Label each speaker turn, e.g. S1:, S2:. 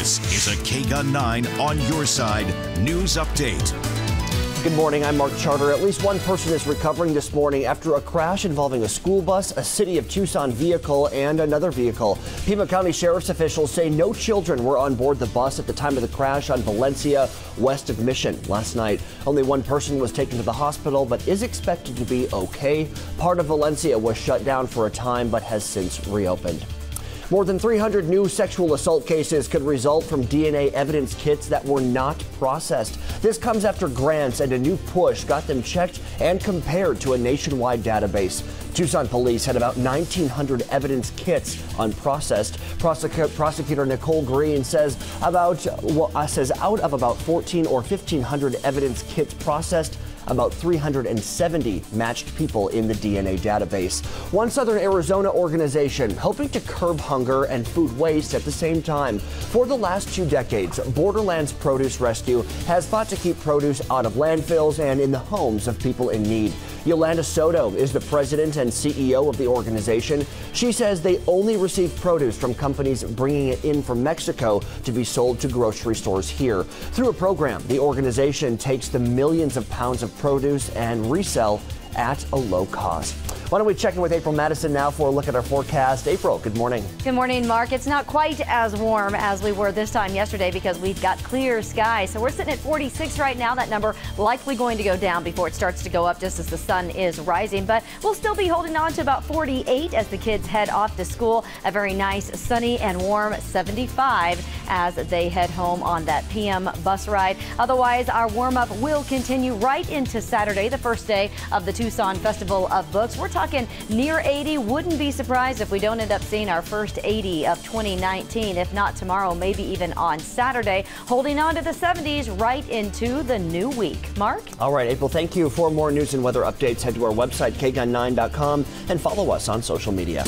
S1: This is a KGUN 9 on your side news update.
S2: Good morning. I'm Mark Charter. At least one person is recovering this morning after a crash involving a school bus, a city of Tucson vehicle, and another vehicle. Pima County Sheriff's officials say no children were on board the bus at the time of the crash on Valencia, west of Mission, last night. Only one person was taken to the hospital, but is expected to be okay. Part of Valencia was shut down for a time, but has since reopened. More than 300 new sexual assault cases could result from DNA evidence kits that were not processed. This comes after grants and a new push got them checked and compared to a nationwide database. Tucson police had about 1,900 evidence kits unprocessed. Prosec- prosecutor Nicole Green says about well, uh, says out of about 14 or 1,500 evidence kits processed, about 370 matched people in the DNA database. One Southern Arizona organization hoping to curb hunger and food waste at the same time. For the last two decades, Borderlands Produce Rescue has fought to keep produce out of landfills and in the homes of people in need. Yolanda Soto is the president and CEO of the organization. She says they only receive produce from companies bringing it in from Mexico to be sold to grocery stores here. Through a program, the organization takes the millions of pounds of produce and resell at a low cost. Why don't we check in with April Madison now for a look at our forecast? April, good morning.
S3: Good morning, Mark. It's not quite as warm as we were this time yesterday because we've got clear skies. So we're sitting at 46 right now. That number likely going to go down before it starts to go up just as the sun is rising. But we'll still be holding on to about 48 as the kids head off to school. A very nice sunny and warm 75 as they head home on that PM bus ride. Otherwise, our warm up will continue right into Saturday, the first day of the Tucson Festival of Books. We're talking near 80. Wouldn't be surprised if we don't end up seeing our first 80 of 2019. If not tomorrow, maybe even on Saturday. Holding on to the 70s right into the new week. Mark?
S2: All right, April, thank you. For more news and weather updates, head to our website, kgun9.com, and follow us on social media.